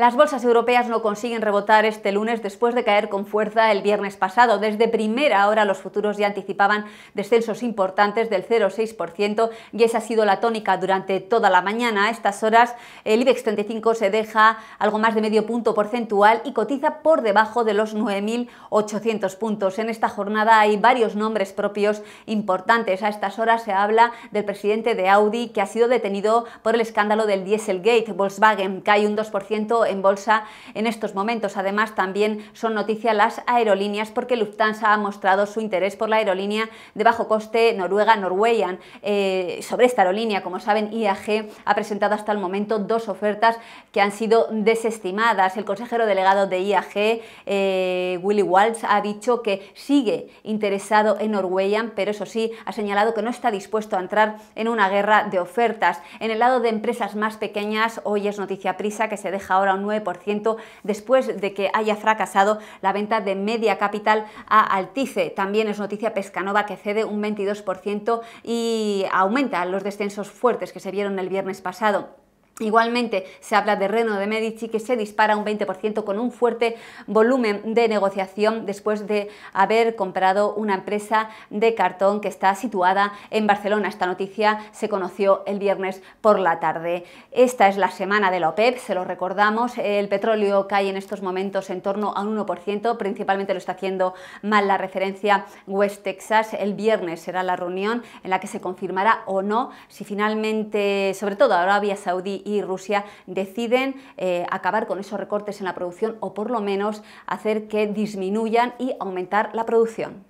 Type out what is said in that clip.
Las bolsas europeas no consiguen rebotar este lunes después de caer con fuerza el viernes pasado. Desde primera hora los futuros ya anticipaban descensos importantes del 0,6% y esa ha sido la tónica durante toda la mañana. A estas horas el IBEX 35 se deja algo más de medio punto porcentual y cotiza por debajo de los 9.800 puntos. En esta jornada hay varios nombres propios importantes. A estas horas se habla del presidente de Audi que ha sido detenido por el escándalo del Dieselgate. Volkswagen cae un 2% en bolsa en estos momentos. Además, también son noticia las aerolíneas porque Lufthansa ha mostrado su interés por la aerolínea de bajo coste noruega Norwegian. Eh, sobre esta aerolínea, como saben, IAG ha presentado hasta el momento dos ofertas que han sido desestimadas. El consejero delegado de IAG, eh, Willy Waltz, ha dicho que sigue interesado en Norwegian, pero eso sí, ha señalado que no está dispuesto a entrar en una guerra de ofertas. En el lado de empresas más pequeñas, hoy es noticia prisa que se deja ahora un 9% después de que haya fracasado la venta de Media Capital a Altice. También es noticia Pescanova que cede un 22% y aumenta los descensos fuertes que se vieron el viernes pasado. Igualmente se habla de Reno de Medici que se dispara un 20% con un fuerte volumen de negociación después de haber comprado una empresa de cartón que está situada en Barcelona. Esta noticia se conoció el viernes por la tarde. Esta es la semana de la OPEP, se lo recordamos. El petróleo cae en estos momentos en torno a un 1%, principalmente lo está haciendo mal la referencia West Texas. El viernes será la reunión en la que se confirmará o no si finalmente, sobre todo Arabia Saudí y Rusia deciden eh, acabar con esos recortes en la producción o por lo menos hacer que disminuyan y aumentar la producción.